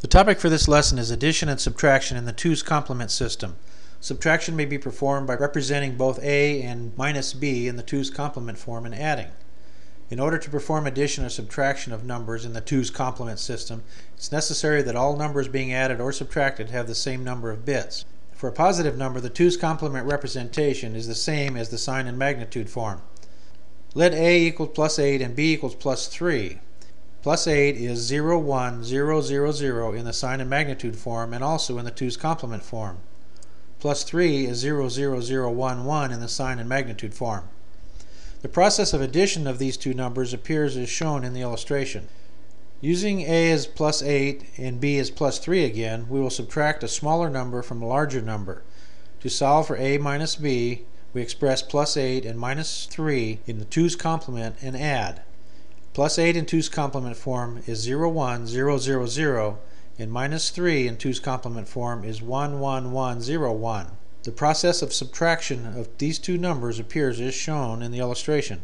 The topic for this lesson is addition and subtraction in the 2's complement system. Subtraction may be performed by representing both a and minus b in the 2's complement form and adding. In order to perform addition or subtraction of numbers in the 2's complement system, it's necessary that all numbers being added or subtracted have the same number of bits. For a positive number, the 2's complement representation is the same as the sign and magnitude form. Let a equals plus 8 and b equals plus 3. Plus 8 is 0, 1, 0, 0, 0 in the sign and magnitude form and also in the 2's complement form. Plus 3 is 0, 0, 0, 1, 1 in the sign and magnitude form. The process of addition of these two numbers appears as shown in the illustration. Using a as plus 8 and b as plus 3 again, we will subtract a smaller number from a larger number. To solve for a minus b, we express plus 8 and minus 3 in the 2's complement and add. Plus 8 in 2's complement form is 0, 1, 0, 0, 0, and minus 3 in 2's complement form is 1, 1, 1, 0, 1. The process of subtraction of these two numbers appears as shown in the illustration.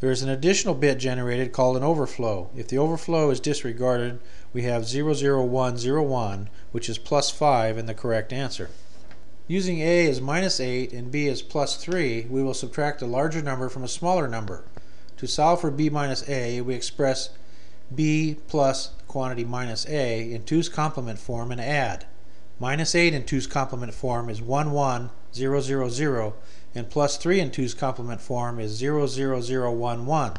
There is an additional bit generated called an overflow. If the overflow is disregarded, we have 00101, which is plus 5 and the correct answer. Using a as minus 8 and b as plus 3, we will subtract a larger number from a smaller number. To solve for b minus a, we express b plus quantity minus a in 2's complement form and add. Minus 8 in 2's complement form is 1, 1, 0, 0, 0, and plus 3 in 2's complement form is 0, 0, 0, 1, 1.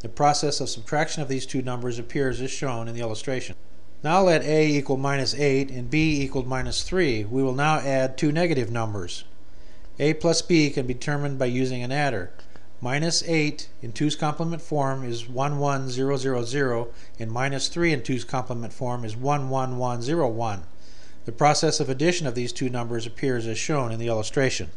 The process of subtraction of these two numbers appears as shown in the illustration. Now let a equal minus 8 and b equal minus 3. We will now add two negative numbers. a plus b can be determined by using an adder. Minus 8 in 2's complement form is 11000 and minus 3 in 2's complement form is 11101. The process of addition of these two numbers appears as shown in the illustration.